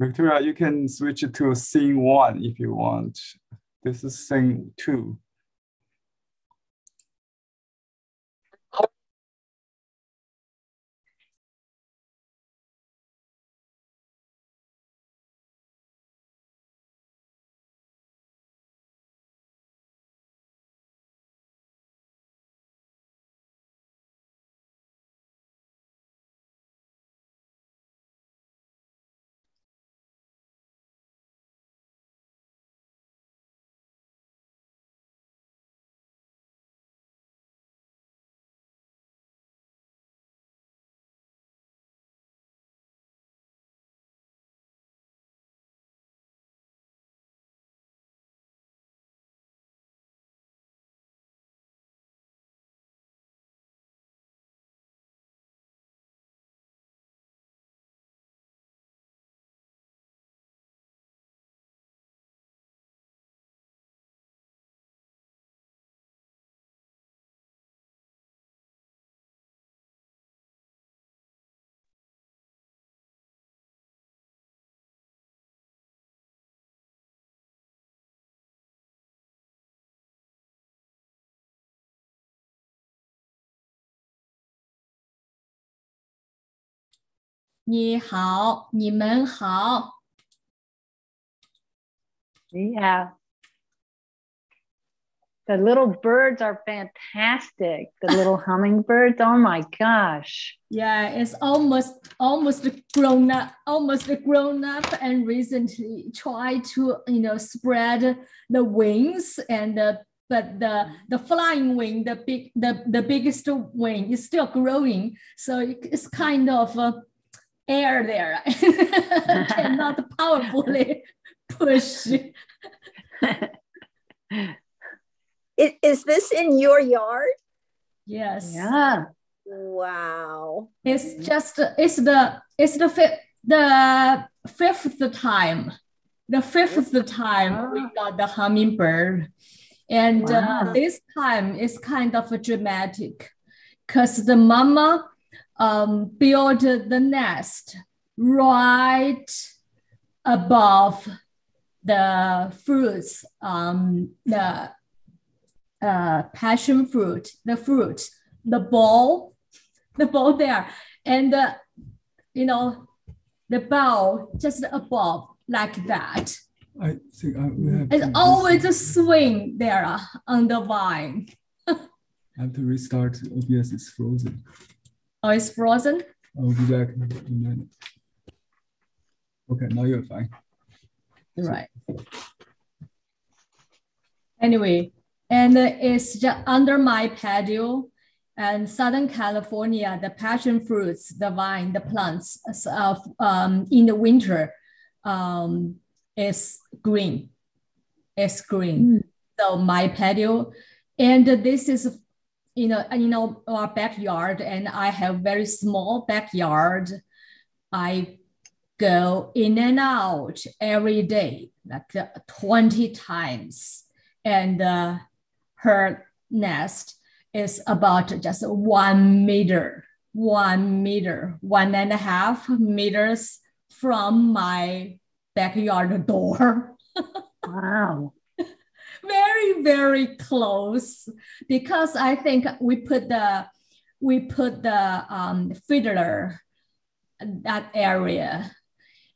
Victoria, you can switch it to scene one if you want. This is scene two. 你好，你们好。 Yeah. The little birds are fantastic. The little hummingbirds. Oh my gosh. Yeah, it's almost almost grown up, almost grown up, and recently tried to you know spread the wings and the but the the flying wing, the big the the biggest wing is still growing, so it's kind of uh, air there, cannot powerfully push. I- Is this in your yard? Yes. Yeah. Wow. It's just it's the it's the fifth the fifth time, the fifth time we got the hummingbird, and uh, this time is kind of dramatic, because the mama um, built the nest right above the fruits, um, the uh, passion fruit, the fruit, the ball, the ball there, and uh, you know, the bowl just above like that. I think I, we have It's always a swing there uh, on the vine. I have to restart. OBS is frozen. Oh, it's frozen. I'll be back in a minute. Okay, now you're fine. Right. Anyway, and it's just under my patio and Southern California, the passion fruits, the vine, the plants of um, in the winter um, is green. It's green. So my patio, and this is, you know, you know, our backyard, and I have very small backyard. I go in and out every day, like uh, 20 times. And uh, her nest is about just one meter, one meter, one and a half meters from my backyard door. Wow. Very, very close because I think we put the we put the um, fiddler that area.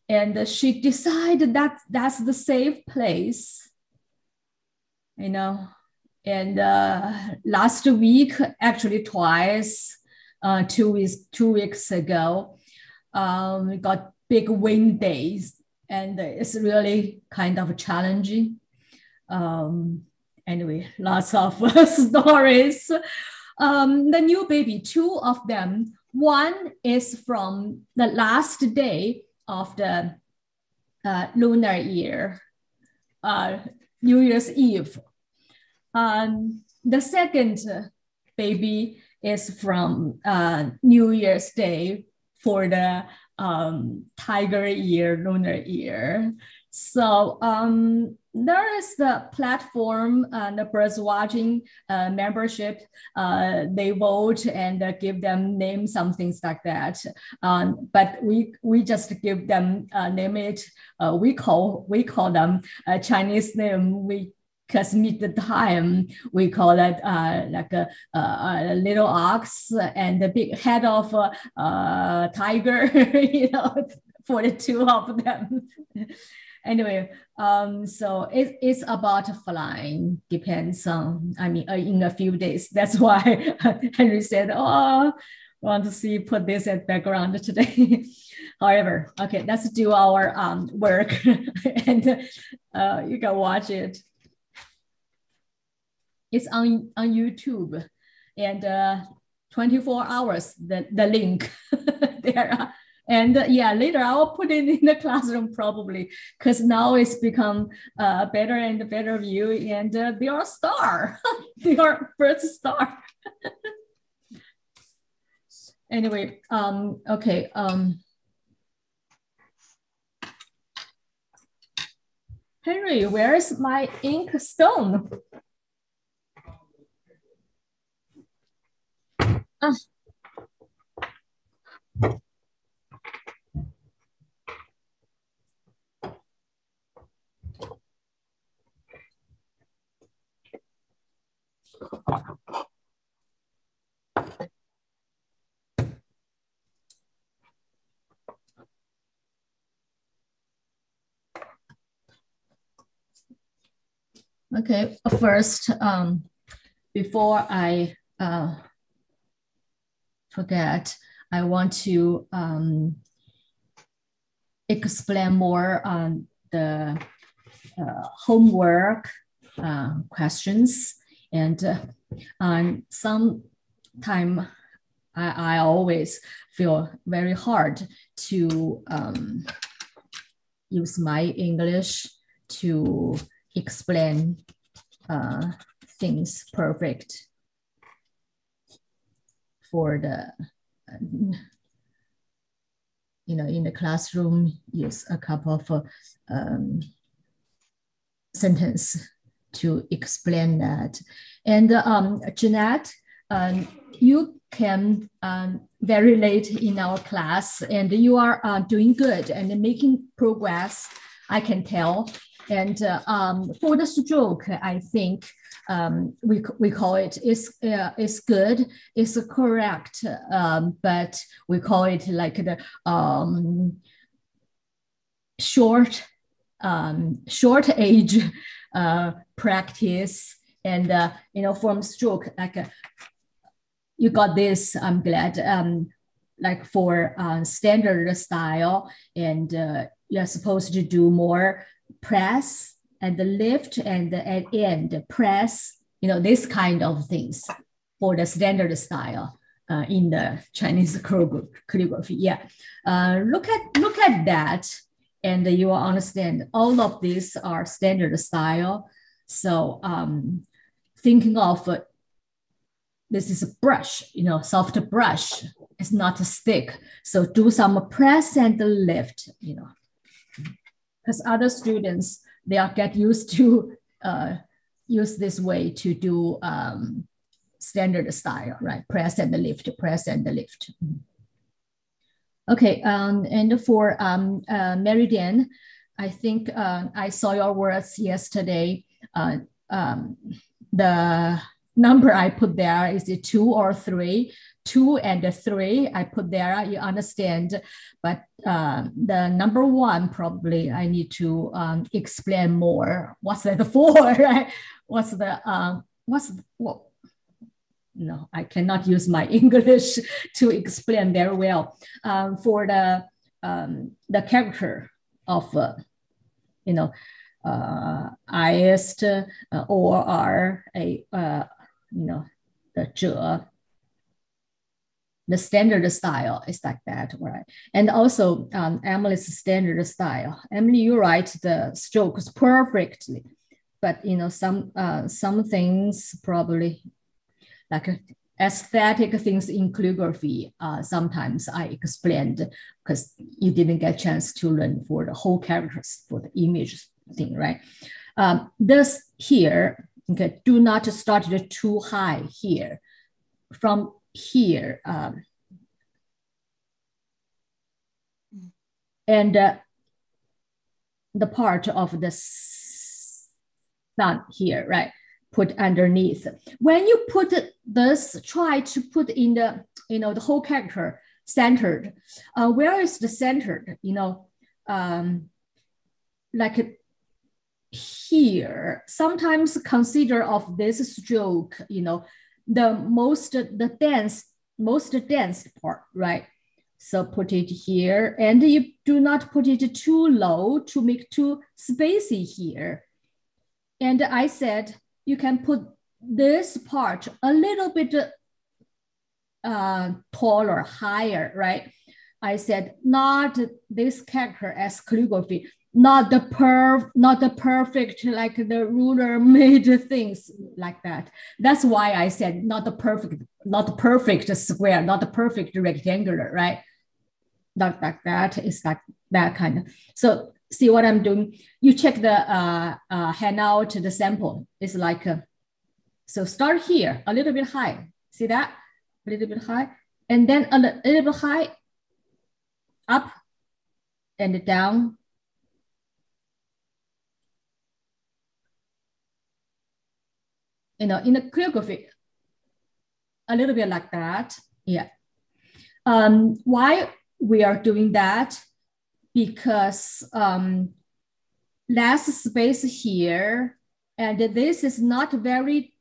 And she decided that that's the safe place you know? And uh, last week actually twice uh, two weeks two weeks ago um, we got big wind days. And it's really kind of challenging um, anyway lots of stories um, the new baby two of them one is from the last day of the uh, lunar year, uh, New Year's Eve. Um, the second baby is from uh, New Year's Day for the um, tiger year, lunar year. So um, there is the platform, uh, the birds watching uh, membership. Uh, they vote and uh, give them name some things like that. Um, but we we just give them uh, name it. Uh, we call we call them Chinese name. We because meet the time we call it uh, like a, a, little ox and the big head of a, a tiger you know for the two of them anyway, um, so it, it's about flying. Depends on, I mean, uh, in a few days. That's why Henry said, "Oh, want to see put this at background today." However, okay, let's do our um, work, and uh, you can watch it. It's on on YouTube, and uh, 24 hours. The the link there. And uh, yeah, later I'll put it in the classroom probably because now it's become uh, better and better view and uh, they are star. they are first star. anyway, um, okay. Um, Henry, where's my ink stone? Uh, Okay, first, um, before I uh, forget, I want to um, explain more on the uh, homework uh, questions. And uh, um, time I, I always feel very hard to um, use my English to explain uh, things perfect for the you know in the classroom use a couple of um, sentence to explain that. And um, Jeanette, um, you came um, very late in our class and you are uh, doing good and making progress, I can tell. And uh, um, for the stroke, I think um, we, we call it is uh, is good, it's correct, um, but we call it like the um, short um, short age uh, practice. And uh, you know from stroke like uh, you got this i'm glad um, like for uh, standard style. And uh, you're supposed to do more press and the lift and the at end press you know this kind of things for the standard style uh, in the chinese calligraphy yeah uh, look at look at that and you will understand all of these are standard style. So um, thinking of uh, this is a brush, you know, soft brush. It's not a stick. So do some press and the lift, you know, because other students, they are get used to uh, use this way to do um, standard style, right? Press and the lift, press and the lift. Mm. Okay, um, and for um, uh, Meridian, I think uh, I saw your words yesterday. Uh, um, the number I put there is it two or three? Two and three I put there, you understand. But uh, the number one, probably I need to um, explain more. What's that for, right? What's the, uh, what's, what, no, I cannot use my English to explain very well. Um, for the um, the character of, uh, you know, uh, uh, or a, uh, you know, the 者, the standard style is like that, right? And also um, Emily's standard style. Emily, you write the strokes perfectly, but you know some uh, some things probably like aesthetic things in calligraphy, uh, sometimes I explained because you didn't get a chance to learn for the whole characters for the image thing, right? Um, this here, okay, do not start it too high here. From here, um, and uh, the part of the sun here, right? Put underneath. When you put this, try to put in the, you know, the whole character centered. Uh, where is the centered? You know, um, like here, sometimes consider of this stroke, you know, the most, the dense, most dense part, right? So put it here and you do not put it too low to make too spacey here. And I said, you can put this part a little bit uh, taller, higher, right? I said, not this character as calligraphy, not the perf, not the perfect, like the ruler made things like that. That's why I said not the perfect, not the perfect square, not the perfect rectangular, right? Not like that. It's like that kind of. So see what I'm doing. You check the uh, uh, handout, the sample. It's like, uh, so start here, a little bit high. See that? A little bit high. And then a little bit high, up and down. You know, in the calligraphy, a little bit like that. Yeah. Um, why we are doing that? Because um, less space here, and this is not very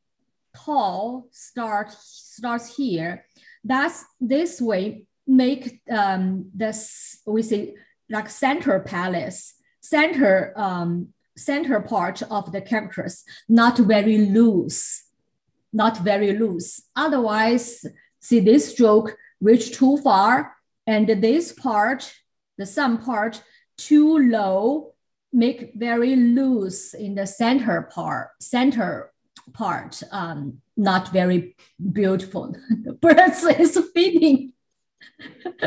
tall, start, starts here. That's this way make um, this, we say like center palace, center, um, center part of the characters, not very loose, not very loose. Otherwise, see this stroke reach too far and this part, the sun part, too low, make very loose in the center part, center part, um, not very beautiful. the birds is feeding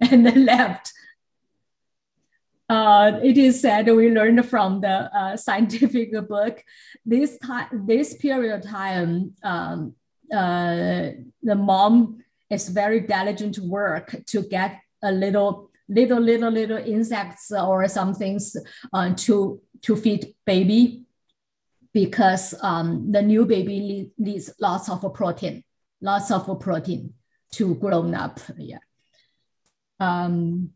and the left. Uh, it is said we learned from the uh, scientific book this time this period of time um, uh, the mom is very diligent work to get a little little little little insects or some things uh, to to feed baby because um, the new baby needs lots of protein lots of protein to grown up. Yeah. Um,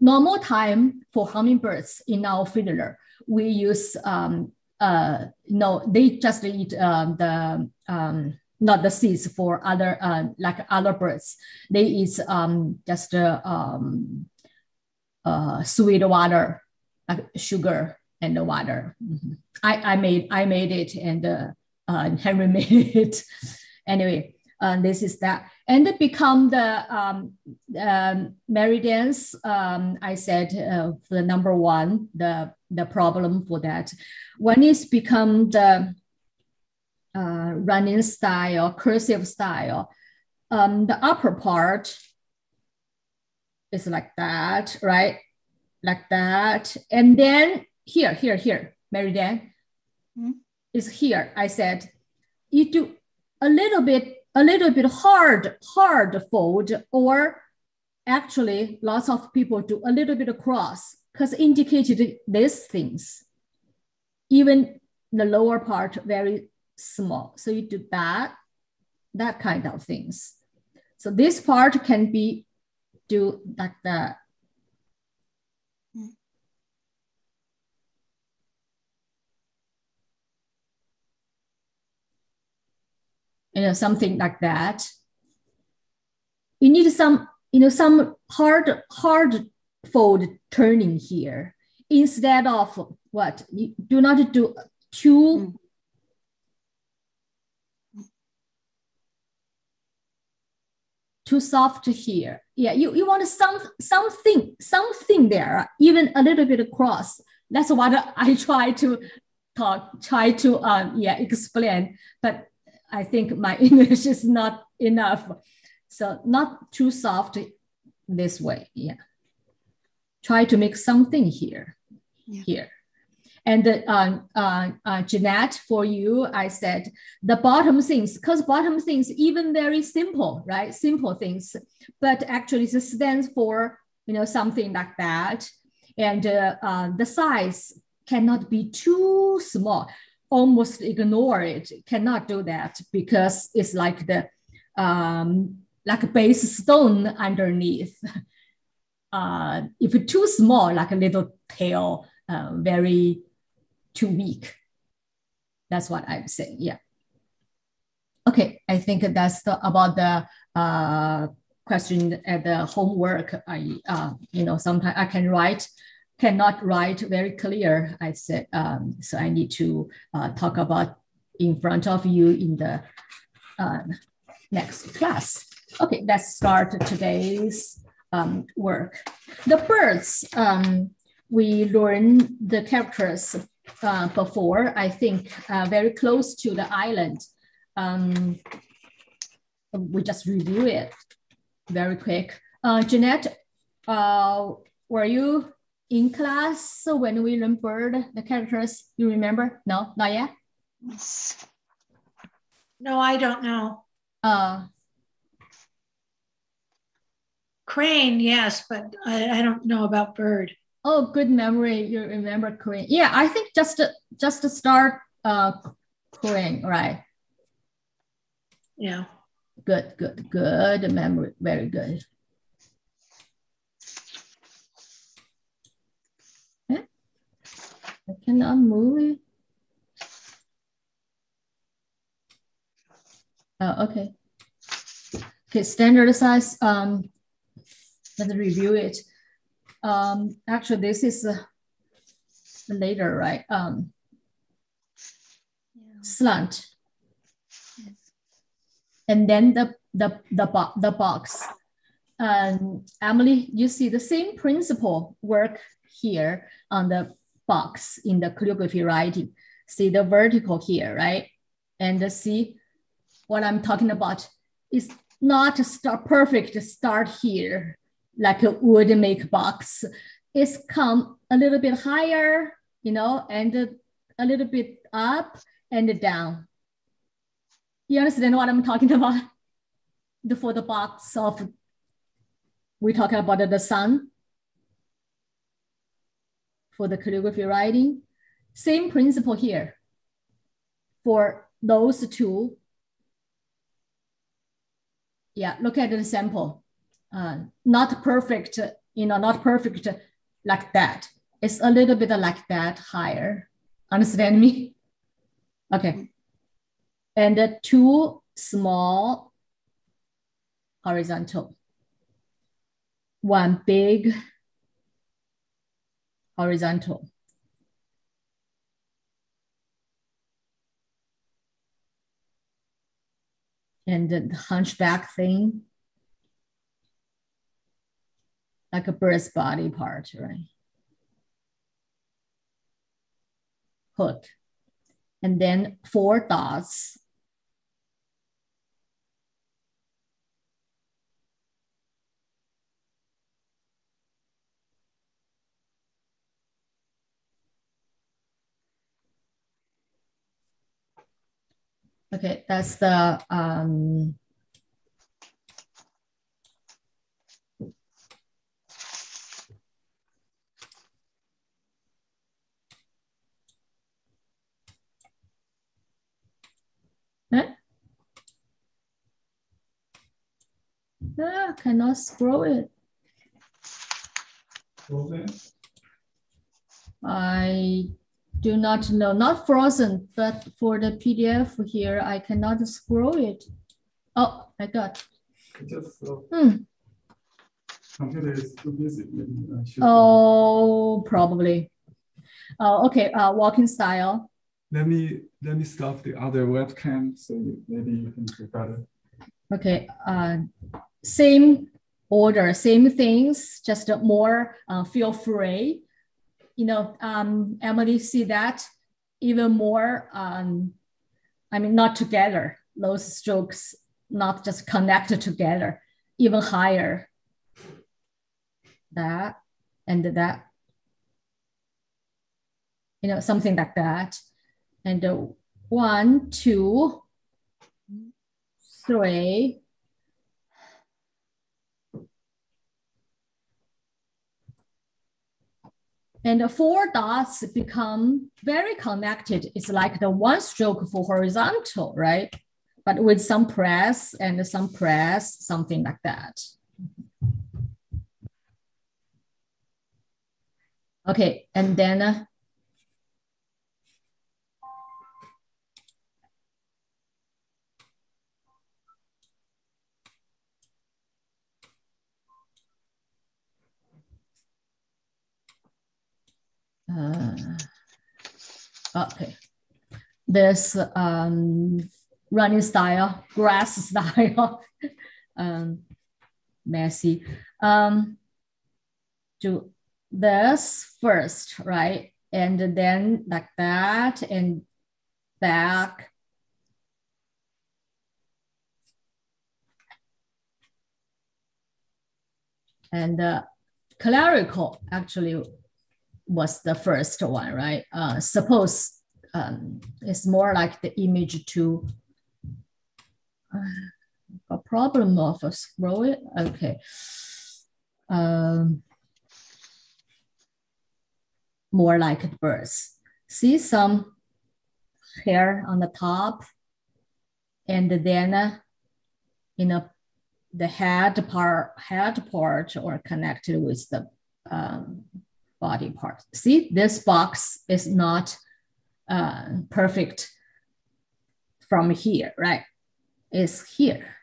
normal time for hummingbirds in our feeder, we use um, uh, no, they just eat uh, the um, not the seeds for other uh, like other birds. They eat um, just uh, um, uh, sweet water, like sugar and the water. Mm-hmm. I, I made I made it and uh, Henry made it. anyway, this is that and they become the um, um, meridians. Um, I said uh, the number one, the the problem for that. When it's become the uh, running style, cursive style, um, the upper part is like that, right? Like that, and then here, here, here, meridian mm-hmm. is here. I said you do a little bit a little bit hard, hard fold, or actually lots of people do a little bit cross because indicated these things. Even the lower part very small. So you do that, that kind of things. So this part can be do like that. You know, something like that. You need some, you know, some hard, hard fold turning here instead of what you do not do too too soft here. Yeah, you, you want some something something there, even a little bit across. That's what I try to talk, try to um, yeah explain. But I think my English is not enough. So not too soft this way. Yeah. Try to make something here, yeah. here. And uh, uh, uh, Jeanette, for you, I said the bottom things, because bottom things, even very simple, right? Simple things, but actually it stands for, you know, something like that. And uh, uh, the size cannot be too small, almost ignore it, cannot do that because it's like the, um, like a base stone underneath. Uh, if it's too small, like a little tail, uh, very too weak. That's what I'm saying. Yeah. Okay, I think that's the, about the uh, question at the homework. I, uh, you know, sometimes I can write, cannot write very clear. I said, um, so I need to uh, talk about in front of you in the uh, next class. Okay, let's start today's um, work. The birds, um, we learned the characters uh, before, I think, uh, very close to the island. Um, we just review it very quick. Uh, Jeanette, uh, were you in class when we learned bird, the characters? You remember? No, not yet? No, I don't know. Uh, Crane, yes, but I, I don't know about bird. Oh, good memory. You remember crane. Yeah, I think just to, just to start uh Queen, right? Yeah. Good, good, good memory. Very good. I cannot move it. Oh, okay. Okay, standard size. Um, let's review it. Um, actually, this is uh, later, right? Um, yeah. Slant. Yes. And then the, the, the, bo the box. Um, Emily, you see the same principle work here on the box in the calligraphy writing. See the vertical here, right? And see what I'm talking about is not a start perfect start here like a wood make box. It's come a little bit higher, you know, and a little bit up and down. You understand what I'm talking about? The for the box of we talking about the sun for the calligraphy writing. Same principle here for those two. Yeah, look at the sample uh, not perfect, you know, not perfect like that. It's a little bit like that higher. Understand me? Okay. And the two small horizontal, one big horizontal. And the hunchback thing, like a bird's body part, right? Hook. And then four dots. Okay, that's the um, Huh? Ah, cannot scroll it. Okay. I do not know, not frozen, but for the PDF here, I cannot scroll it. Oh, I got. Just, uh, Hmm. computer is too busy. Oh, probably. Uh, okay, uh, walking style. Let me let me stop the other webcam so you, maybe you can do better. Okay, uh, same order, same things, just more uh, feel free. You know, um, Emily, see that even more, um, I mean, not together, those strokes not just connected together, even higher. That and that. You know, something like that. And uh, one, two, three, And the four dots become very connected. It's like the one stroke for horizontal, right? But with some press and some press, something like that. Okay, and then uh, uh, okay, this um, running style, grass style, um, messy. Um, do this first, right? And then like that and back. And uh, clerical actually was the first one, right? Uh, suppose um, it's more like the image to uh, a problem of a scroll. Okay. Um, more like birds. See some hair on the top, and then uh, you know the head part head part or connected with the um, body part. See, this box is not uh, perfect from here, right? It's here.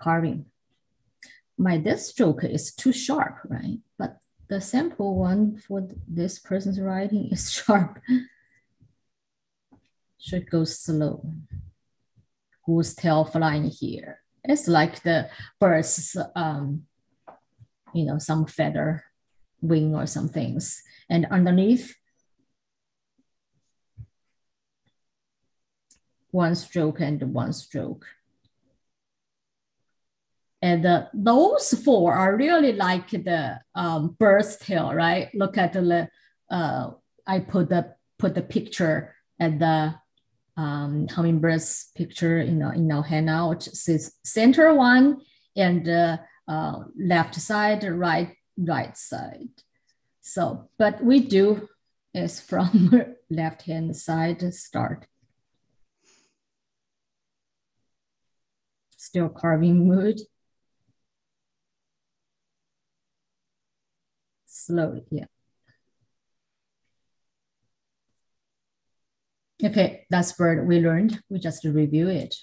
Carving. My this stroke is too sharp, right? But the sample one for this person's writing is sharp. Should go slow. Goose tail flying here. It's like the bird's, um, you know, some feather, wing or some things. And underneath, one stroke and one stroke. And uh, those four are really like the um, bird's tail, right? Look at the, uh, I put the put the picture at the um, hummingbird's picture in our, in our handout. Says center one and uh, uh, left side, right right side. So, but we do is from left hand side start. Still carving mood. Slowly, yeah. Okay, that's bird we learned. We just review it.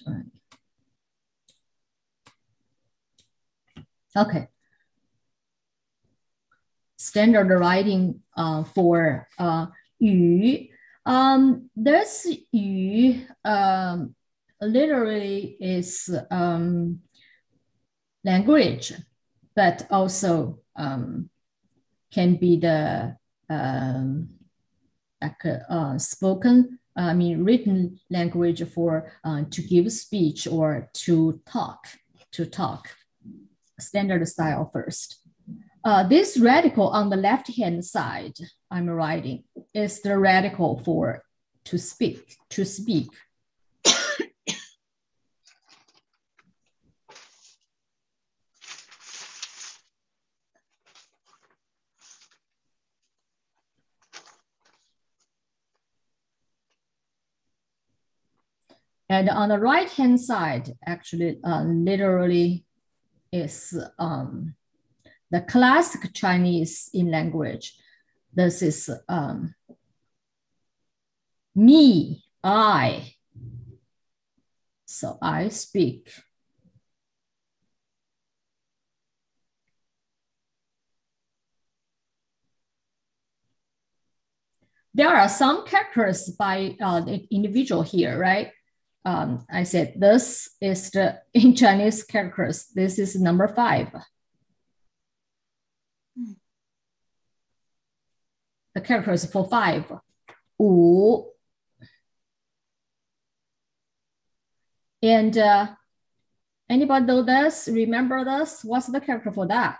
Okay. Standard writing uh, for uh, 语. Um, this 语 um, literally is um, language, but also um, can be the um, like uh, spoken, I mean written language for uh, to give speech or to talk, to talk, standard style first. Uh, this radical on the left-hand side I'm writing is the radical for to speak, to speak. And on the right hand side, actually, uh, literally is um, the classic Chinese in language. This is um, me, I. So I speak. There are some characters by uh, the individual here, right? Um, I said this is the in Chinese characters. This is number five. The characters for five. 五 And uh, anybody know this? Remember this? What's the character for that?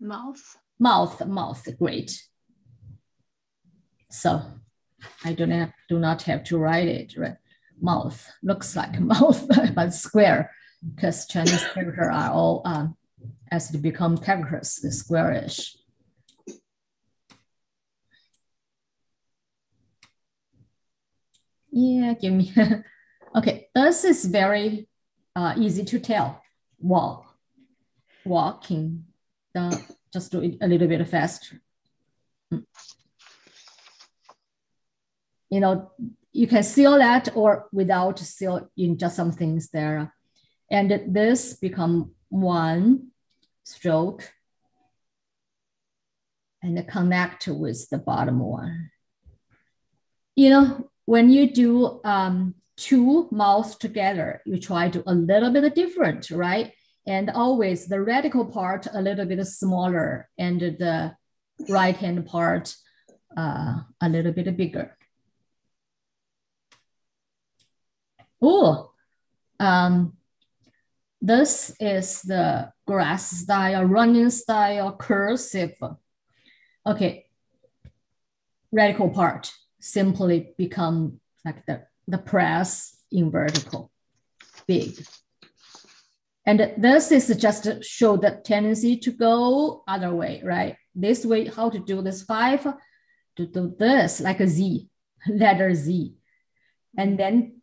Mouth. Mouth, mouth, great. So I do not, do not have to write it, right? Mouth, looks like mouth, but square, because Chinese characters are all, um, as they become characters, squarish. Yeah, give me, okay, this is very uh, easy to tell. Walk, walking, the, just do it a little bit faster. Mm. You know, you can seal that or without seal in just some things there. And this become one stroke and connect with the bottom one. You know, when you do um, two mouths together, you try to a little bit different, right? And always the radical part a little bit smaller and the right hand part uh, a little bit bigger. Oh, um, this is the grass style, running style, cursive. Okay, radical part simply become like the, the press in vertical, big. And this is just to show the tendency to go other way, right? This way, how to do this five, to do this like a Z, letter Z. And then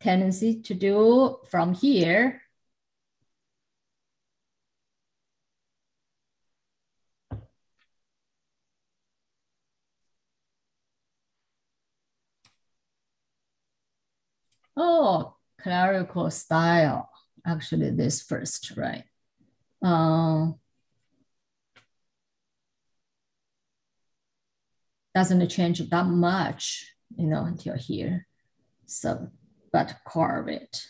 tendency to do from here Oh, clerical style. Actually, this first, right? Um, doesn't change that much, you know, until here. So, but carve it.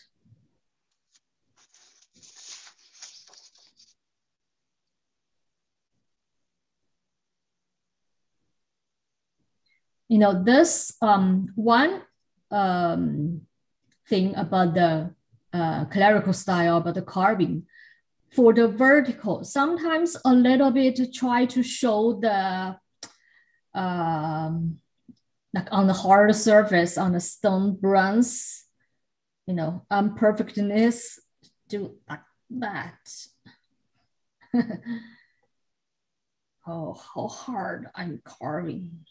You know, this um, one um, thing about the uh, clerical style, about the carving. For the vertical, sometimes a little bit try to show the um, like on the hard surface on the stone bronze, you know, imperfectness, do like that. oh, how hard I'm carving.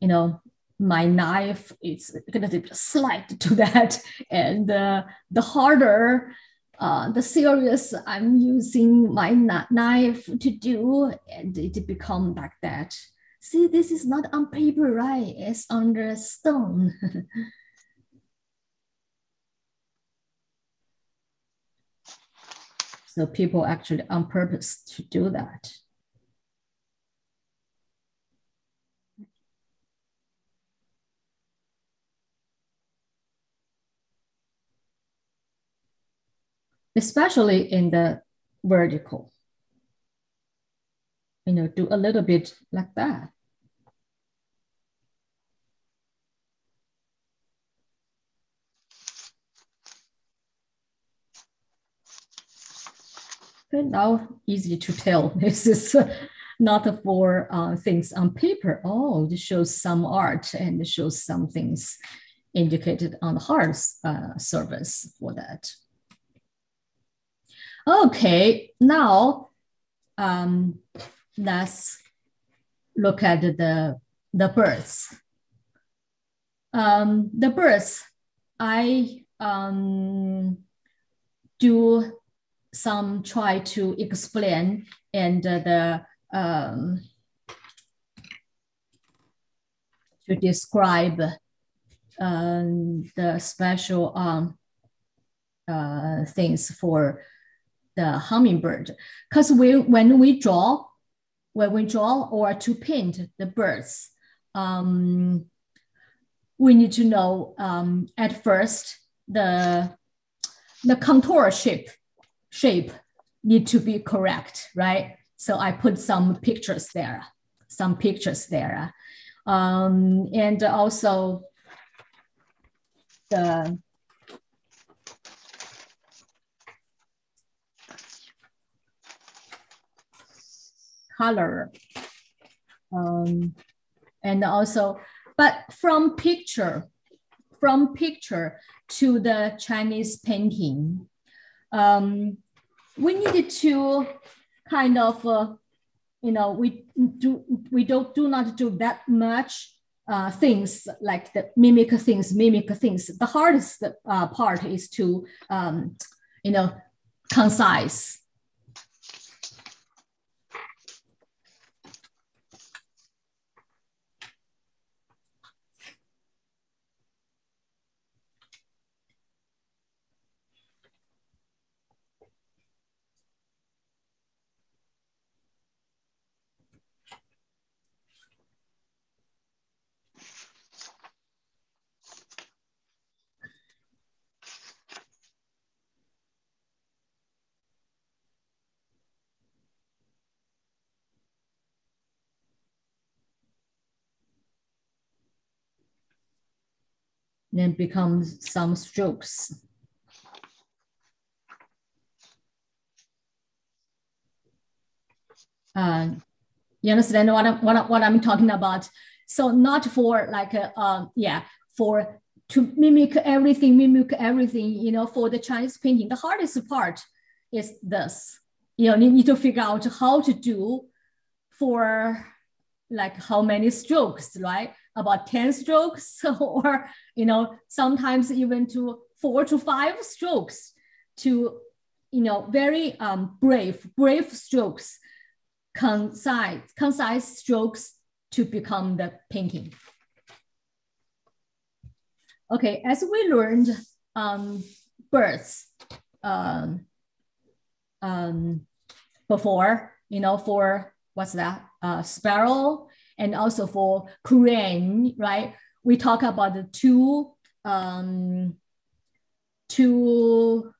You know, my knife is going to slide to that. And uh, the harder, uh, the serious I'm using my knife to do, and it become like that. See, this is not on paper, right? It's on the stone. so people actually on purpose to do that. especially in the vertical. You know, do a little bit like that. But now easy to tell. This is not for uh, things on paper. Oh, it shows some art and it shows some things indicated on the hard uh, surface for that. Okay, now um, let's look at the, the birds. Um, the birds, I um, do some try to explain and uh, the um, to describe um, the special um, uh, things for the hummingbird. Because we, when we draw, when we draw or to paint the birds, um, we need to know um, at first the the contour shape shape need to be correct, right? So I put some pictures there, some pictures there. Um, and also the color. Um, and also, but from picture, from picture to the Chinese painting, um, we needed to kind of, uh, you know, we do we don't do not do that much uh, things like the mimic things, mimic things. The hardest uh, part is to, um, you know, concise. Then becomes some strokes. Uh, you understand what I'm, what, what I'm talking about? So not for like, a, uh, yeah, for to mimic everything, mimic everything, you know, for the Chinese painting, the hardest part is this. You know, you need to figure out how to do for like how many strokes, right? About 10 strokes or, you know, sometimes even to four to five strokes to, you know, very um, brave, brave strokes, concise, concise strokes to become the painting. Okay, as we learned um, birds um, um, before, you know, for what's that? Uh, sparrow and also for crane, right? We talk about the two, um, two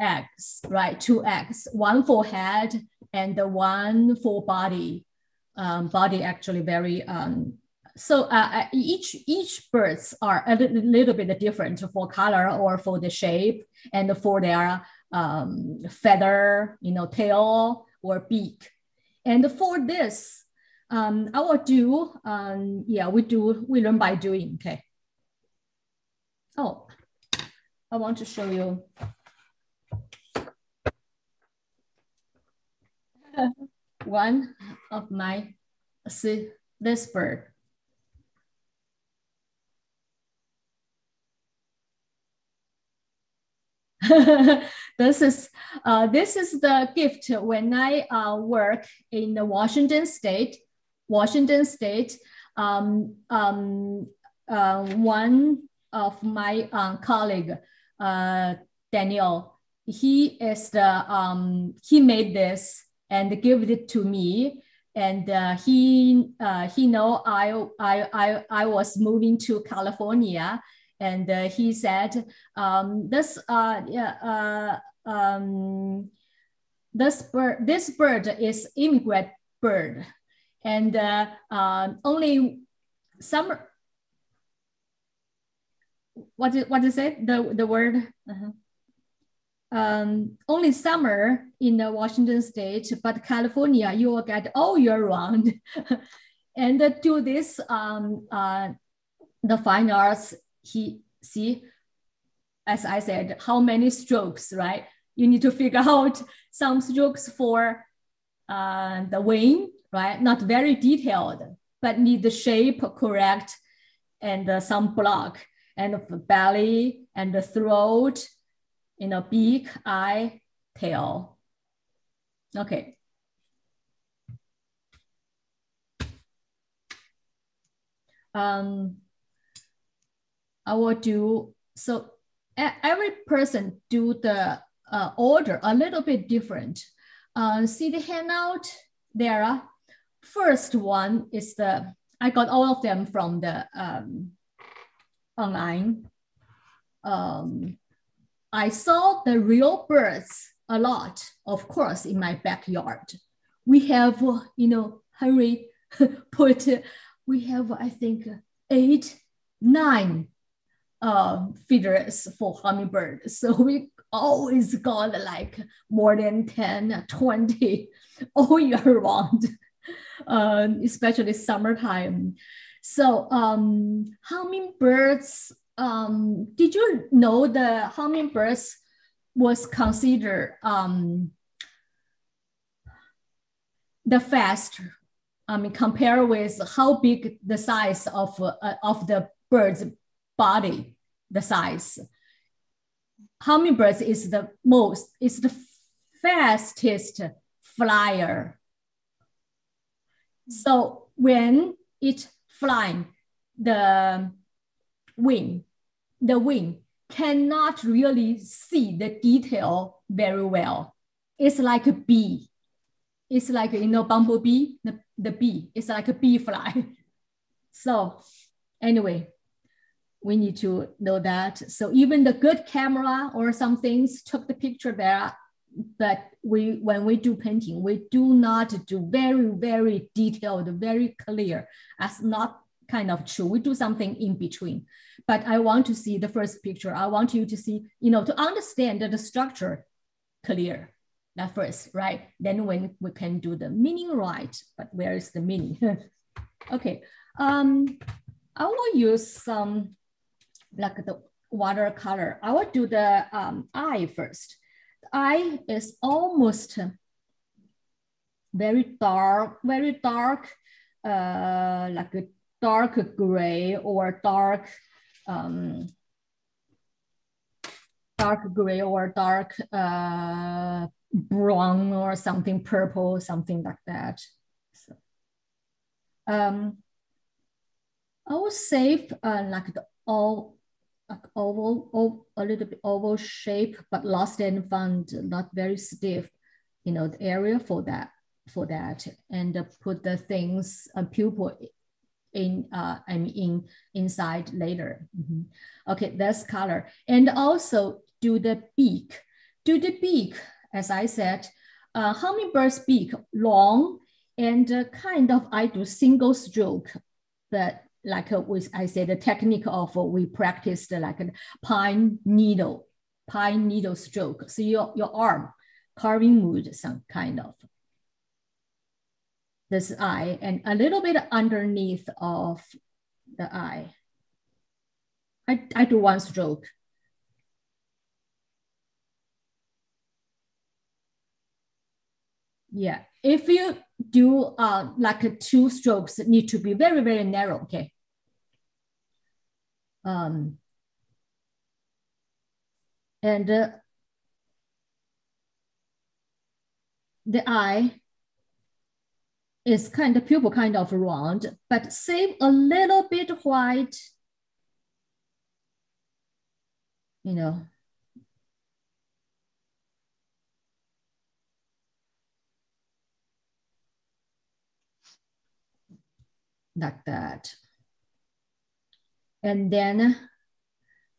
eggs, right? Two eggs, one for head and the one for body. Um, body actually very um, so uh, uh each each birds are a little bit different for color or for the shape and for their um, feather, you know, tail or beak. And for this, um, I will do, um, yeah, we do, we learn by doing, okay. Oh, I want to show you. One of my, see this bird. this is uh, this is the gift when I uh, work in the Washington State. Washington State. Um, um, uh, one of my uh, colleague, uh, Daniel, he is the um, he made this and gave it to me. And uh, he he know I, I I I was moving to California and uh, he said um, this uh, yeah, uh, um, this bird this bird is immigrant bird and uh, uh, only summer what did what is it the the word -huh. um, only summer in the Washington state, but California you will get all year round. and uh, do this, um, uh, the fine arts he see, as I said, how many strokes, right? You need to figure out some strokes for uh, the wing, right? Not very detailed, but need the shape correct and uh, some block and the belly and the throat, you know, beak, eye, tail. Okay. Um, I will do, so every person do the uh, order a little bit different. Uh, see the handout there? First one is the I got all of them from the um, online. Um, I saw the real birds a lot, of course, in my backyard. We have, you know, Henry put, we have, I think, eight, nine uh, feeders for hummingbird. So we always got like more than 10, 20 all year round, uh, especially summertime. So um, hummingbirds, um, did you know the hummingbirds was considered um, the fast, I mean, compare with how big the size of, uh, of the bird's body, the size. Hummingbirds is the most, is the fastest flyer. So when it flying, the wing, the wing cannot really see the detail very well. It's like a bee. It's like, you know, bumblebee, the, the bee. It's like a bee fly. So anyway, we need to know that. So even the good camera or some things took the picture there, but we when we do painting, we do not do very, very detailed, very clear. That's not kind of true. We do something in between. But I want to see the first picture. I want you to see, you know, to understand the structure clear. That first, right? Then when we can do the meaning right, but where is the meaning? okay. Um, I will use some like the watercolor. I will do the um, eye first. The eye is almost very dark, very dark, uh, like a dark gray or dark, um, dark gray or dark uh, brown or something purple, something like that. So, um, I will save uh, like the all oval, oval, a little bit oval shape, but lost and found, not very stiff, you know, the area for that, for that, and uh, put the things, a uh, pupil in, uh, I mean, in, inside later. Mm -hmm. Okay, that's color. And also do the beak. Do the beak, as I said, uh, hummingbird's beak long and uh, kind of, I do single stroke, but like uh, with I say the technique of uh, we practiced like a pine needle, pine needle stroke. So your, your arm carving wood, some kind of this eye and a little bit underneath of the eye. I, I do one stroke. Yeah, if you do uh, like two strokes need to be very, very narrow, okay? Um, and uh, the eye is kind of pupil kind of round, but save a little bit white, you know, like that. And then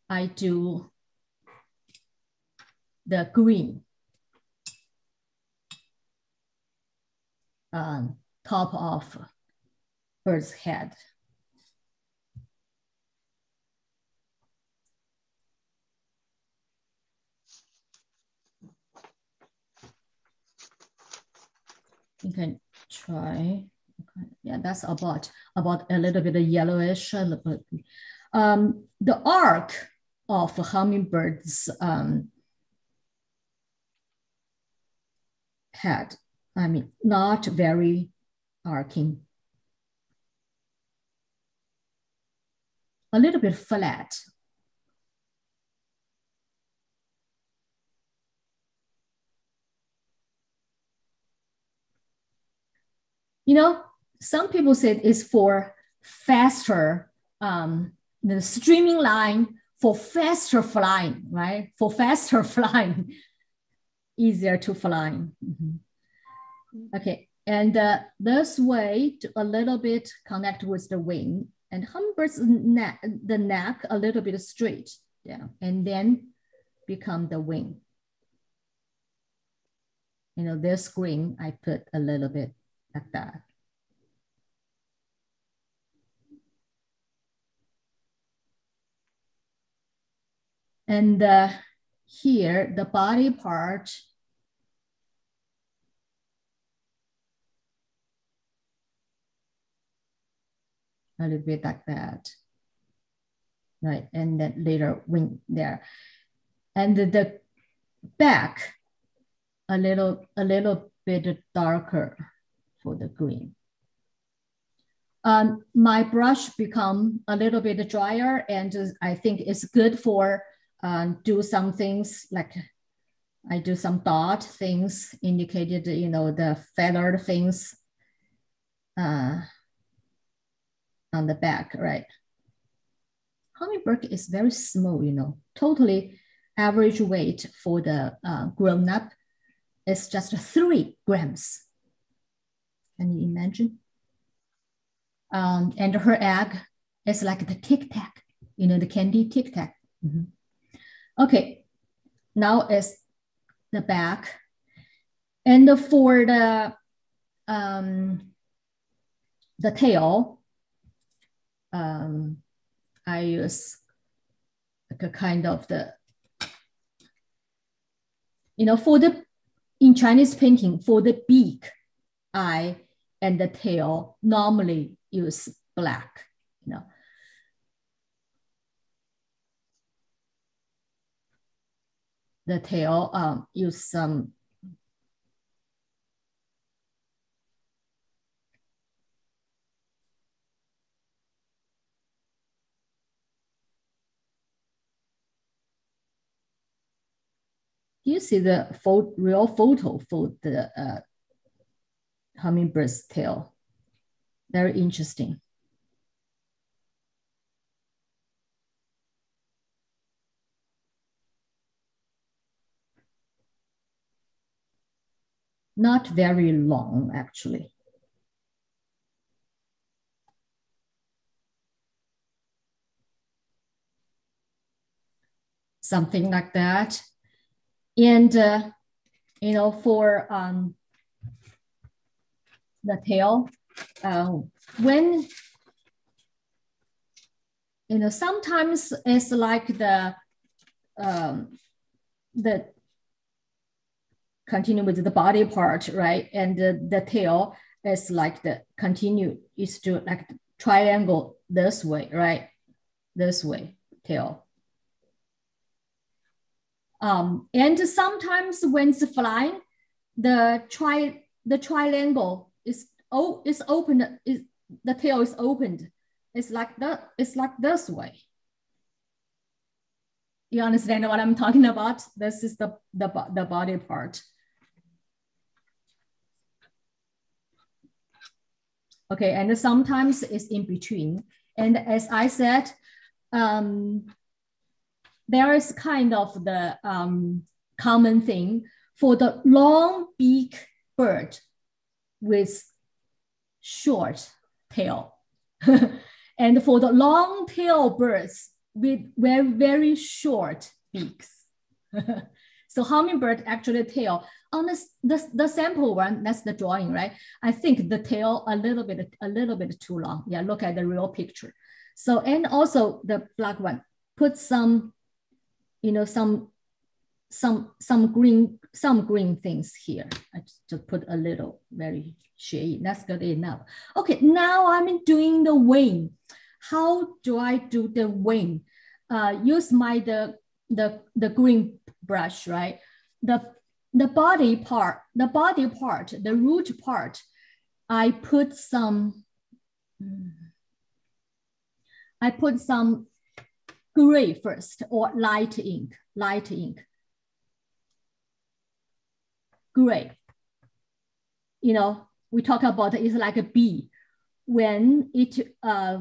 I do the green um, top of bird's head. You can try. Yeah, that's about about a little bit of yellowish. Um, the arc of hummingbirds um, head, I mean, not very arcing. A little bit flat. You know, some people said it's for faster, um, the streaming line for faster flying, right? For faster flying, easier to fly. Mm -hmm. Okay, And uh, this way, to a little bit connect with the wing and hummingbird's neck, the neck a little bit straight down and then become the wing. You know, this green, I put a little bit like that. And uh, here, the body part, a little bit like that. Right, and then later wing there. And the, back, a little, a little bit darker for the green. Um, my brush become a little bit drier and I think it's good for um, do some things like I do some dot things indicated, you know, the feathered things uh, on the back, right? Hummingbird is very small, you know, totally average weight for the uh, grown up is just three grams. Can you imagine? Um, and her egg is like the Tic Tac, you know, the candy Tic Tac. Mm -hmm. Okay, now is the back. And for the, um, the tail, um, I use like a kind of the, you know, for the, in Chinese painting, for the beak, eye, and the tail normally use black, you know. The tail um, use some you see the photo, real photo for the uh, hummingbird's tail. Very interesting. Not very long actually. Something like that. And, uh, you know, for um, the tail, uh, when, you know, sometimes it's like the, um, the continue with the body part, right? And the, the tail is like the continue is to like triangle this way, right? This way, tail. Um, and sometimes when it's flying, the tri the triangle is oh is open. Is the tail is opened. It's like that. It's like this way. You understand what I'm talking about? This is the the the body part. Okay, and sometimes it's in between. And as I said, um, there is kind of the um, common thing for the long beak bird with short tail. and for the long tail birds with very, very short beaks. so hummingbird actually tail on this, the, the sample one, that's the drawing, right? I think the tail a little bit, a little bit too long. Yeah, look at the real picture. So, and also the black one, put some, you know, some, some, some green, some green things here. I just put a little, very shady, that's good enough. Okay, now I'm doing the wing. How do I do the wing? Uh, use my, the, the, the green brush, right? The the body part, the body part, the root part, I put some, I put some gray first or light ink, light ink. Gray. You know, we talk about it's like a bee. When it uh,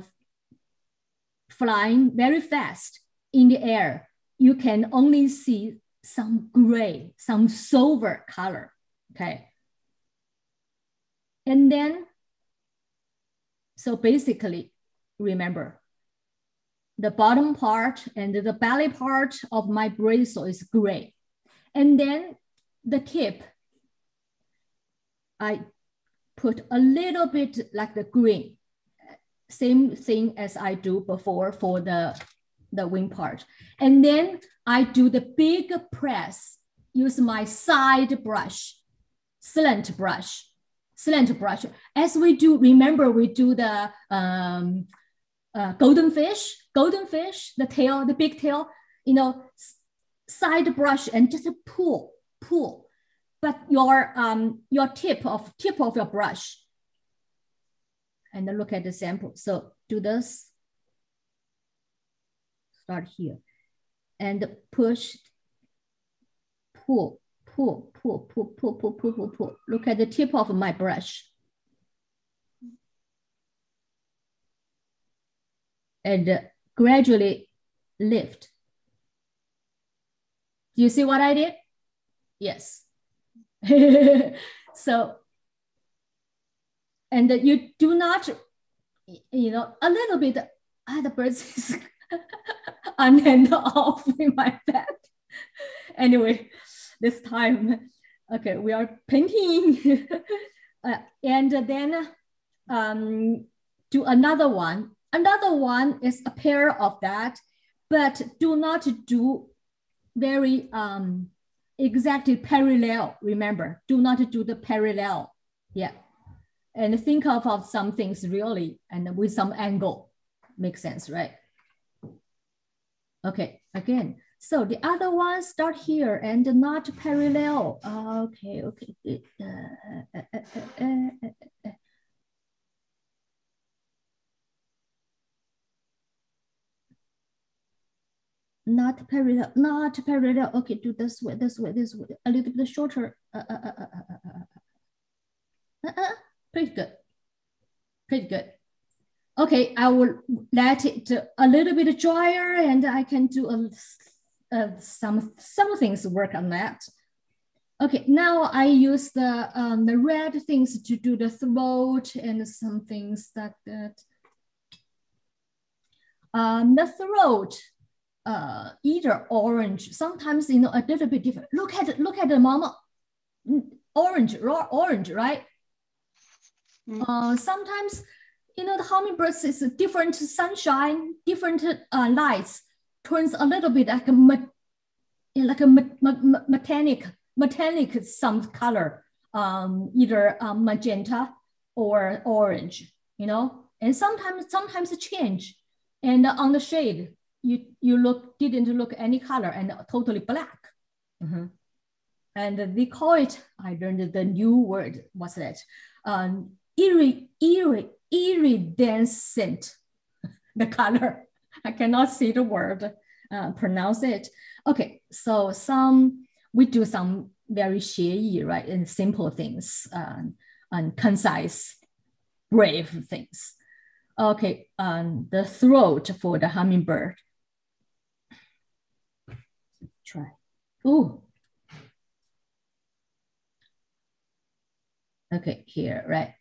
flying very fast in the air, you can only see some gray, some silver color, okay? And then, so basically, remember, the bottom part and the belly part of my bristle is gray. And then the tip, I put a little bit like the green, same thing as I do before for the, the wing part. And then I do the big press, use my side brush, slant brush, slant brush. As we do, remember we do the um, uh, golden fish, golden fish, the tail, the big tail, you know, side brush and just pull, pull. But your um, your tip of tip of your brush, and look at the sample. So do this. Start here, and push, pull, pull, pull, pull, pull, pull, pull, pull, pull. Look at the tip of my brush. And gradually lift. Do you see what I did? Yes. so, and you do not, you know, a little bit, ah, the birds on and off in my bed. Anyway, this time, okay, we are painting. uh, and then um, do another one Another one is a pair of that, but do not do very um, exactly parallel. Remember, do not do the parallel. Yeah. And think of, of some things really and with some angle. Makes sense, right? Okay, again. So the other one start here and not parallel. Okay, okay. Uh, uh, uh, not parallel, not parallel. Okay, do this way, this way, this way, a little bit shorter. Uh, uh, Uh, uh, uh, uh, uh, pretty good, pretty good. Okay, I will let it a little bit drier and I can do a, uh, some, some things work on that. Okay, now I use the, um, the red things to do the throat and some things like that. Um, the throat, uh, either orange, sometimes you know a little bit different. Look at look at the mama, orange, raw orange, right? Mm. Uh, sometimes you know the hummingbirds is different sunshine, different uh, lights turns a little bit like a like a metallic metallic some color, um, either um, magenta or orange, you know. And sometimes sometimes change, and on the shade you you look didn't look any color and totally black. Mm-hmm. And they call it, I learned the new word, what's that? Um, irid, irid, iridescent, the color. I cannot see the word, uh, pronounce it. Okay, so some, we do some very 写意, right? And simple things um, and concise, brave things. Okay, um, the throat for the hummingbird try. Ooh. Okay, here, right?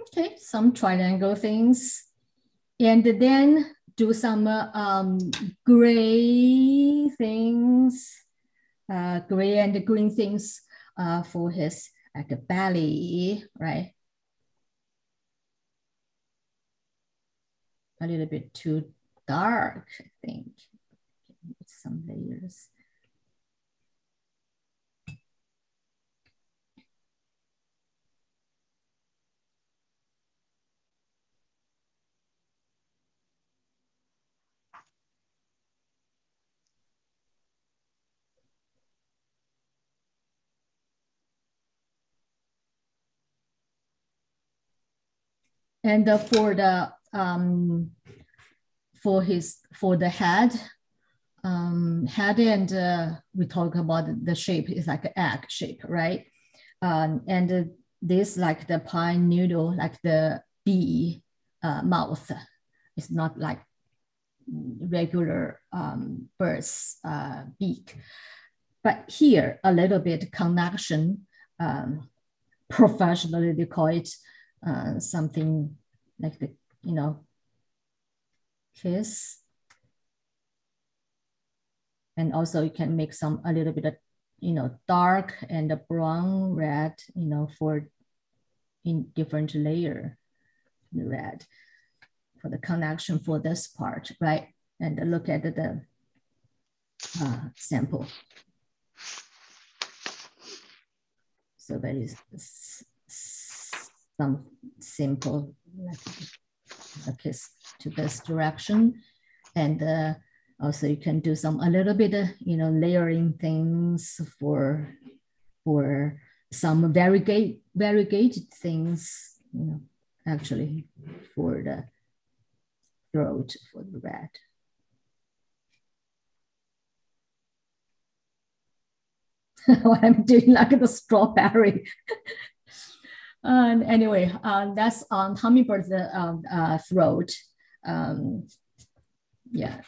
Okay, some triangle things. And then do some uh, um, gray things, uh, gray and green things uh, for his like belly, right? A little bit too dark, I think. Some layers. And uh, for the um, for his for the head, um, head and uh, we talk about the shape is like an egg shape, right? Um, and uh, this like the pine noodle, like the bee uh, mouth. It's not like regular um, bird's uh, beak. But here, a little bit connection, um, professionally they call it uh, something like the, you know, kiss. And also you can make some, a little bit of, you know, dark and brown red, you know, for in different layer the red for the connection for this part, right? And look at the uh, sample. So there is some simple like to this direction. And uh, also you can do some, a little bit, of, you know, layering things for, for some variegated, variegated things, you know, actually for the throat for the rat. what I'm doing like the strawberry. and anyway, uh, that's on hummingbird's um, uh, throat. Um, yeah,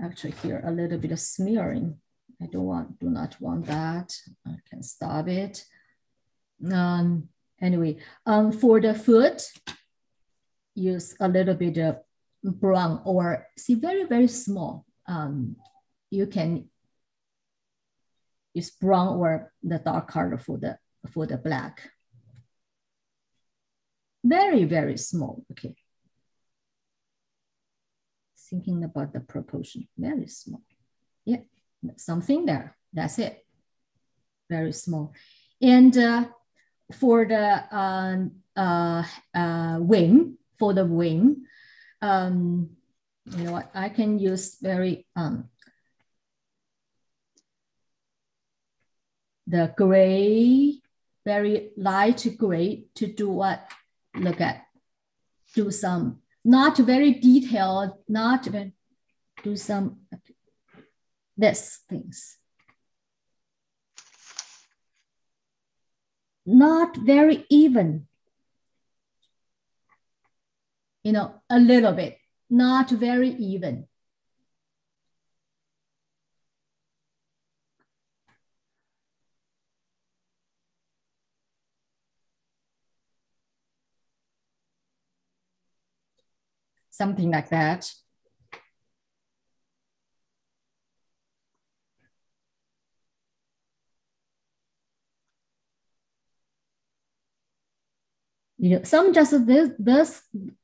actually here a little bit of smearing. I don't want, do not want that. I can stop it. Um, anyway, um, for the foot, use a little bit of brown or see very, very small. Um, you can use brown or the dark color for the, for the black. Very, very small, okay. Thinking about the proportion, very small. Yeah, something there, that's it. Very small. And uh, for the uh, uh, uh, wing, for the wing, um, you know what, I can use very, um, the gray, very light gray to do what? Look at, do some, not very detailed, not very, do some, this things. Not very even, you know, a little bit, not very even. Something like that. you know, some just this, this,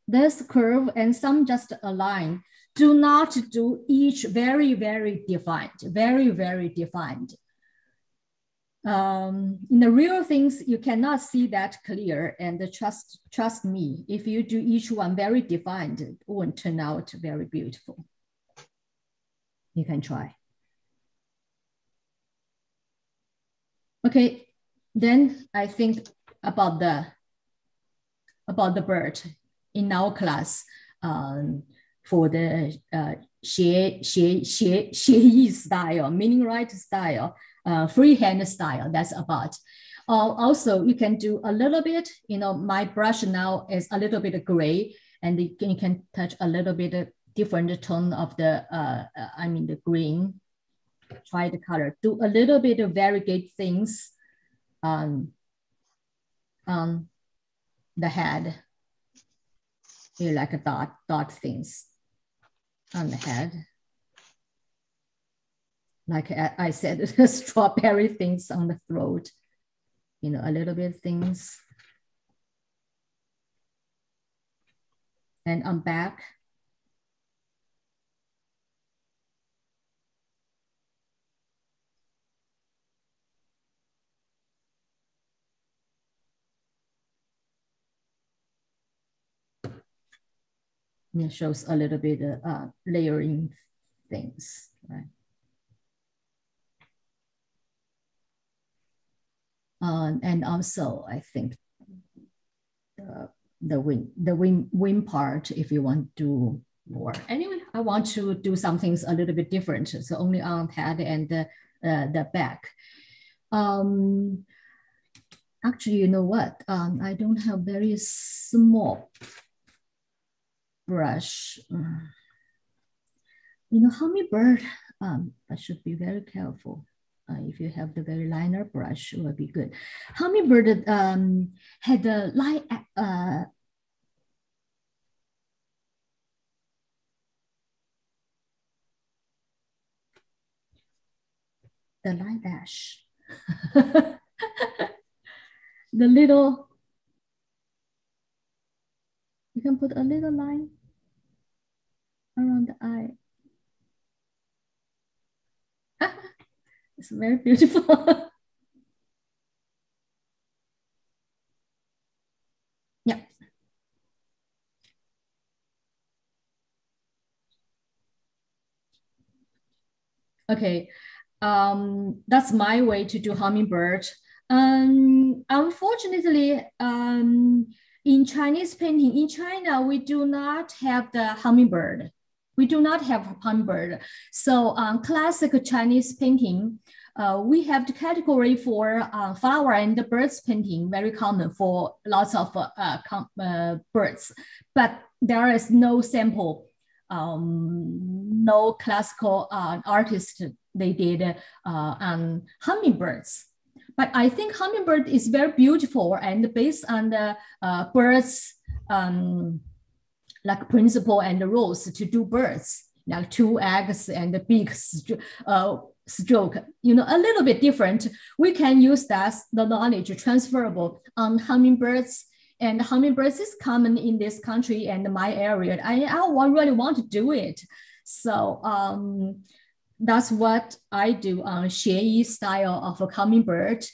this curve and some just a line. Do not do each very, very defined, very, very defined Um, in the real things, you cannot see that clear and trust, trust me, if you do each one very defined, it won't turn out very beautiful. You can try. Okay, then I think about the about the bird in our class um, for the uh, 写写写写意 style, meaning right style, uh, freehand style. That's about. Uh, also, you can do a little bit. You know, my brush now is a little bit gray, and you can, touch a little bit different tone of the. Uh, uh, I mean the green. Try the color. Do a little bit of variegate things. Um, on the head. You like a dot, dot things on the head. Like I said, strawberry things on the throat, you know, a little bit things. And on back, it shows a little bit uh, uh, layering things, right? Um, and also, I think the the wing the wing wing part, if you want to do more. Anyway, I want to do some things a little bit different. So only on head and the uh, the back. Um, actually, you know what? Um, I don't have very small brush. you know, how hummingbird, um, I should be very careful. Uh, if you have the very liner brush, it will be good. Hummingbird um, had a light, uh, the light dash. the little, you can put a little line around the eye. it's very beautiful. yeah. Okay, um, that's my way to do hummingbird. Um, unfortunately, um, in Chinese painting in China, we do not have the hummingbird. We do not have hummingbird. So um, classic Chinese painting, uh, we have the category for uh, flower and the birds painting, very common for lots of uh, uh birds, but there is no sample, um, no classical uh, artist they did on hummingbirds. But I think hummingbird is very beautiful and based on the birds um, like principle and the rules to do birds, like two eggs and the big uh, stroke, you know, a little bit different. We can use that, the knowledge transferable on hummingbirds and hummingbirds is common in this country and my area. I, I really want to do it. So um, that's what I do on Xie style of a hummingbird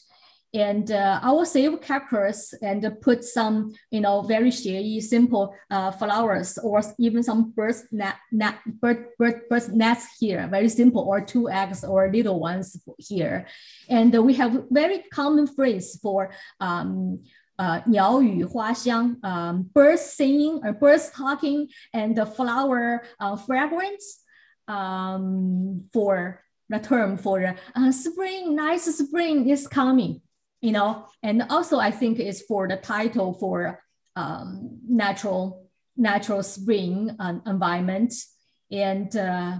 And uh, I will save characters and put some, you know, very Xie simple uh, flowers or even some birds net, net, bird, bird, birds nests here, very simple, or two eggs or little ones here. And we have very common phrase for um, uh, 鸟语花香, um, birds singing or birds talking, and the flower uh, fragrance um, for the term for uh, spring, nice spring is coming, you know, and also I think it's for the title for um, natural natural spring um, environment. And uh,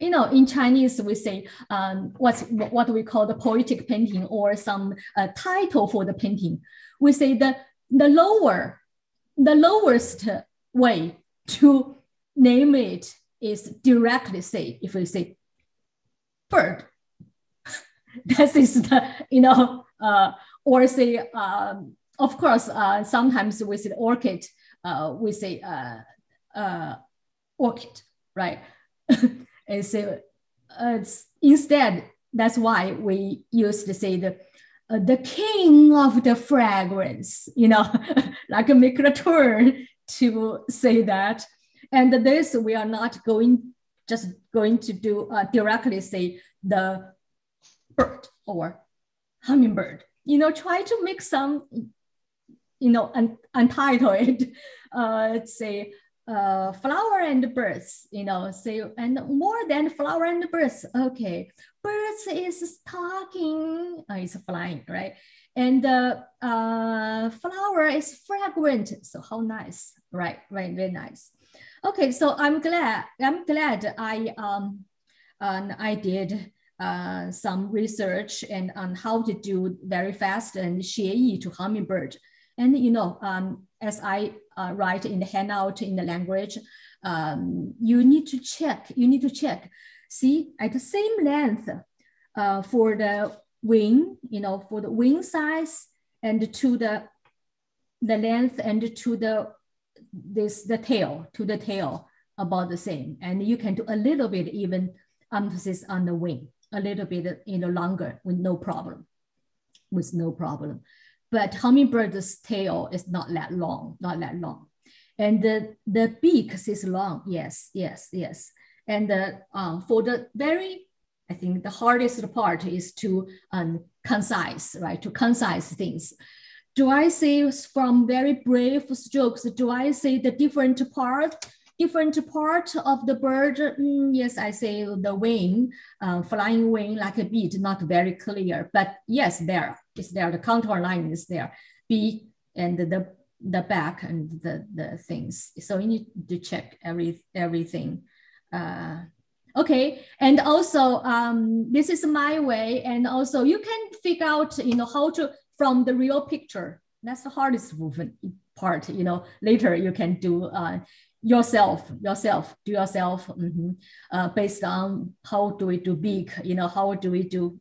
you know in Chinese we say um, what's what we call the poetic painting or some uh, title for the painting. We say the the lower the lowest way to name it is directly say, if we say bird, that is the, you know, or say, um, of course, uh, sometimes we say orchid, uh, we say uh, uh, orchid, right? and so uh, instead, that's why we used to say the, uh, the king of the fragrance, you know, like make a turn to say that. And this, we are not going, just going to do uh, directly say the bird or hummingbird. You know, try to make some, you know, un- untitled, uh, let's say, uh, flower and birds, you know, say, and more than flower and birds. Okay, birds is talking, uh, it's flying, right? And the uh, flower is fragrant. So how nice, right? Right, very nice. Okay, so I'm glad I'm glad I um um, I did uh, some research and on how to do very fast and xie to hummingbird. And you know, um, as I uh, write in the handout in the language, um, you need to check. You need to check. See, at the same length uh, for the wing, you know, for the wing size and to the the length and to the this the tail to the tail about the same. And you can do a little bit even emphasis on the wing, a little bit you know longer with no problem, with no problem. But hummingbird's tail is not that long, not that long. And the, the beak is long, yes, yes, yes. And the, um, for the very, I think the hardest part is to um, concise, right? To concise things do I say from very brave strokes? Do I say the different part? Different part of the bird? Mm, yes, I say the wing, uh, flying wing like a beat, not very clear, but yes, there is there. The contour line is there. Beak and the the back and the the things. So you need to check every everything. Uh, Okay, and also um, this is my way, and also you can figure out, you know, how to from the real picture. That's the hardest part. You know, later you can do uh, yourself, yourself, do yourself, mm-hmm, uh, based on how do we do beak, you know, how do we do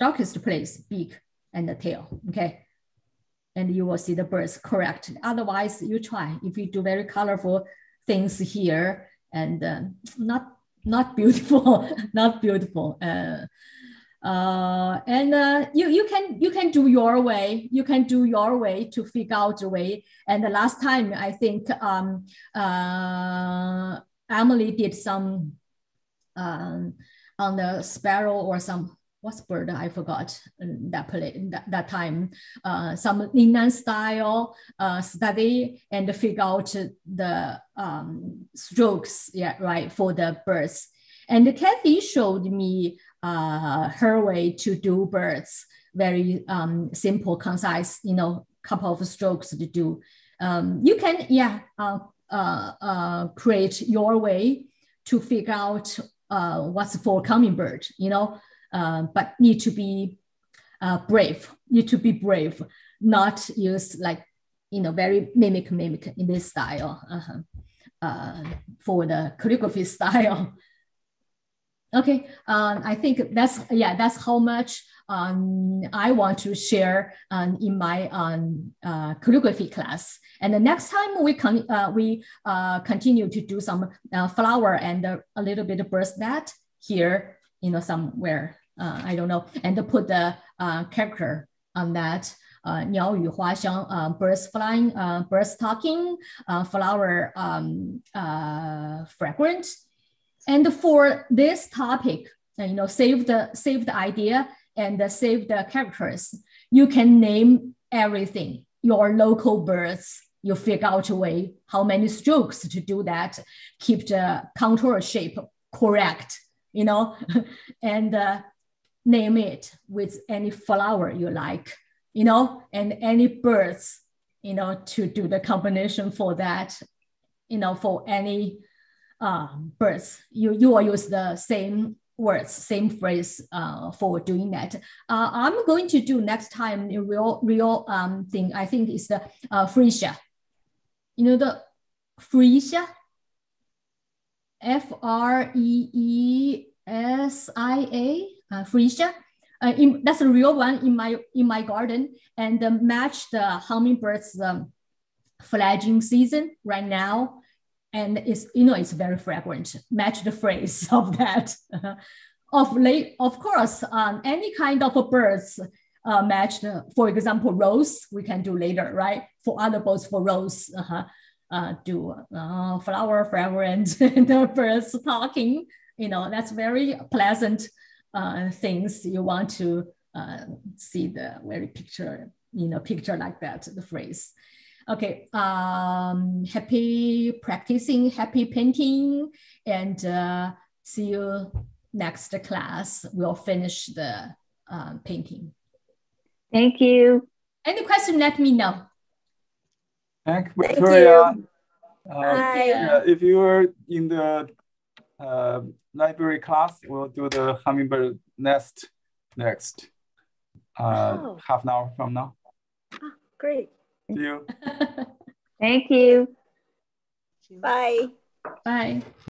darkest place, beak and the tail. Okay, and you will see the birds correct. Otherwise, you try if you do very colorful things here and uh, not not beautiful, not beautiful. Uh, uh, and uh, you you can you can do your way. You can do your way to figure out the way. And the last time I think um, uh, Emily did some um, on the sparrow or some what's bird I forgot that play that, that time uh, some Lingnan style uh, study and figure out the um, strokes yeah right for the birds and Kathy showed me uh, her way to do birds very um, simple concise you know couple of strokes to do. Um, you can yeah uh, uh, uh create your way to figure out uh, what's for hummingbird you know? Uh, but need to be brave, need to be brave, not use like, you know, very mimic, mimic in this style. Uh-huh. uh, for the calligraphy style. Okay, um, I think that's, yeah, that's how much um, I want to share um, in my um, uh, calligraphy class. And the next time we, con uh, we uh, continue to do some uh, flower and a little bit of burst that here, you know, somewhere uh, I don't know, and put the uh, character on that. Uh, 鸟语花香, uh, birds flying, uh, birds talking, uh, flower um, uh, fragrant. and for this topic, uh, you know, save the save the idea and save the characters. You can name everything. Your local birds. You figure out a way how many strokes to do that. Keep the contour shape correct. You know, and uh, name it with any flower you like, you know, and any birds, you know, to do the combination for that, you know, for any birds. You, you will use the same words, same phrase uh, for doing that. Uh, I'm going to do next time a real, real um, thing. I think is the uh, freesia. You know, the freesia, F R E E S I A uh, freesia. Uh, in, that's a real one in my in my garden and uh, match the hummingbirds um, fledging season right now and it's you know it's very fragrant match the phrase of that. Of late of course um, any kind of birds uh, matched for example rose we can do later right? For other birds for rose uh-huh, uh, do uh, flower fragrant and the birds talking you know that's very pleasant uh, things. You want to uh, see the very picture, you know, picture like that, the phrase. Okay, um, happy practicing, happy painting, and uh, see you next class. We'll finish the uh, painting. Thank you. Any question, let me know. Thank Victoria. you. Uh, yeah, if you are in the uh, library class, we'll do the hummingbird nest next, uh, Oh. half an hour from now. Great. See you. Thank you. Bye. Bye.